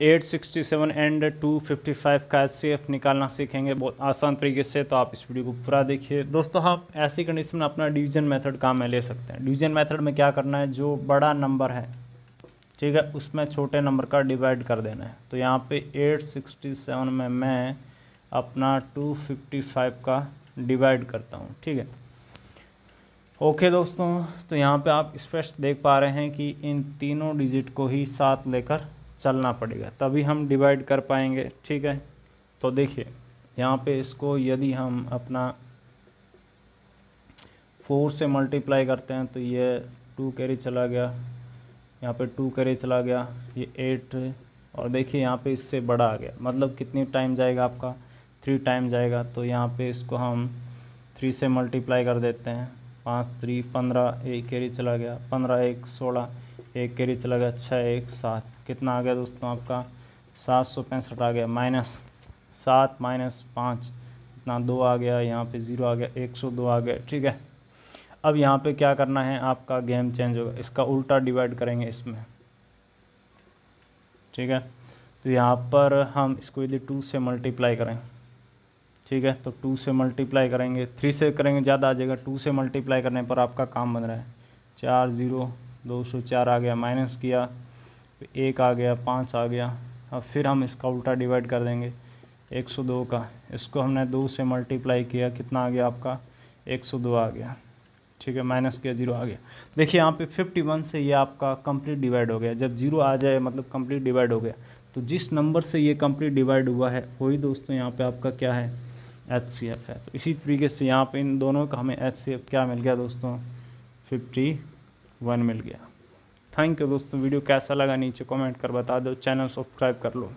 867 and 255 का H निकालना सीखेंगे बहुत आसान तरीके से तो आप इस वीडियो को पूरा देखिए। दोस्तों हम हाँ, ऐसी कंडीशन में अपना डिवीज़न मेथड काम में ले सकते हैं। डिवीज़न मेथड में क्या करना है? जो बड़ा नंबर है ठीक है उसमें छोटे नंबर का डिवाइड कर देना है। तो यहाँ पे 867 में मैं अपना 255 का डिवाइड करता हूँ ठीक है? ओके दोस्तों तो यहाँ पे आप स्पष्ट देख पा रहे हैं कि इन तीनों डिजिट को ही साथ लेकर चलना पड़ेगा, तभी हम डिवाइड कर पाएँगे, ठीक है? तो देखिए, यहाँ पे इसको यदि हम अपना फोर से मल्टीप्लाई करते हैं तो ये टू कैरी चला गया, यहाँ पे टू कैरी चला गया, ये एट और देखिए यहाँ पे इससे बड़ा आ गया। मतलब कितनी टाइम जाएगा आपका? थ्री टाइम जाएगा तो यहाँ पे इसको हम थ्री से मल्टीप्लाई कर देते हैं। पाँच थ्री पंद्रह, एक कैरी चला गया, पंद्रह, एक, सोलह, एक कैरी चला गया, छः, एक, सात। कितना आ गया दोस्तों आपका? सात सौ पैंसठ आ गया माइनस सात माइनस पाँच। इतना दो आ गया, यहाँ पे ज़ीरो आ गया, एक सौ दो आ गया, ठीक है? अब यहाँ पे क्या करना है, आपका गेम चेंज होगा। इसका उल्टा डिवाइड करेंगे इसमें, ठीक है? तो यहाँ पर हम इसको यदि टू से मल्टीप्लाई करें। ठीक है? तो टू से मल्टीप्लाई करेंगे। थ्री से करेंगे, ज़्यादा आ जाएगा। टू से मल्टीप्लाई करने पर आपका काम बन रहा है। चार ज़ीरो दो सौ चार आ गया माइनस किया एक आ गया, पाँच आ गया। अब फिर हम इसका उल्टा डिवाइड कर देंगे। एक सौ दो का। इसको हमने दो से मल्टीप्लाई किया। कितना आ गया आपका? एक सौ दो आ गया। ठीक है माइनस किया ज़ीरो आ गया। देखिए, यहाँ पे फिफ्टी वन से ये आपका कंप्लीट डिवाइड हो गया। जब ज़ीरो आ जाए मतलब कंप्लीट डिवाइड हो गया। तो जिस नंबर से ये कंप्लीट डिवाइड हुआ है, वही दोस्तों, यहाँ पे आपका क्या है? एच सी एफ़ है। तो इसी तरीके से यहाँ पे इन दोनों का हमें एच सी एफ़ क्या मिल गया दोस्तों? फिफ्टी वन मिल गया। थैंक यू दोस्तों। वीडियो कैसा लगा नीचे कमेंट कर बता दो। चैनल सब्सक्राइब कर लो।